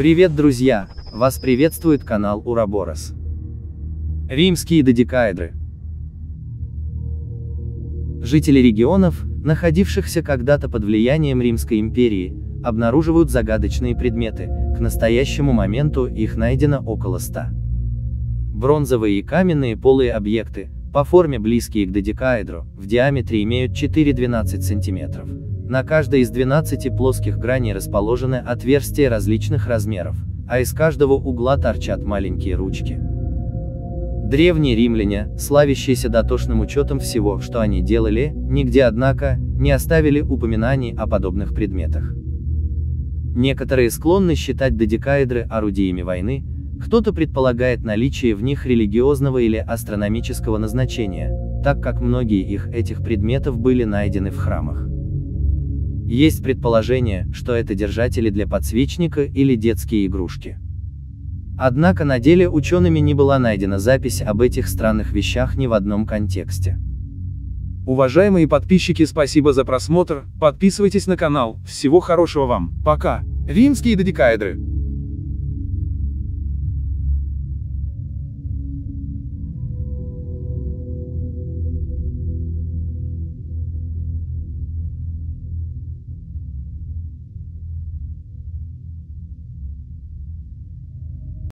Привет, друзья! Вас приветствует канал Ураборос. Римские додекаэдры. Жители регионов, находившихся когда-то под влиянием Римской империи, обнаруживают загадочные предметы, к настоящему моменту их найдено около 100. Бронзовые и каменные полые объекты, по форме близкие к додекаэдру, в диаметре имеют 4-12 см. На каждой из 12 плоских граней расположены отверстия различных размеров, а из каждого угла торчат маленькие ручки. Древние римляне, славящиеся дотошным учетом всего, что они делали, нигде, однако, не оставили упоминаний о подобных предметах. Некоторые склонны считать додекаэдры орудиями войны, кто-то предполагает наличие в них религиозного или астрономического назначения, так как многие их этих предметов были найдены в храмах. Есть предположение, что это держатели для подсвечника или детские игрушки. Однако на деле учеными не была найдена запись об этих странных вещах ни в одном контексте. Уважаемые подписчики, спасибо за просмотр, подписывайтесь на канал, всего хорошего вам, пока. Римские додекаэдры.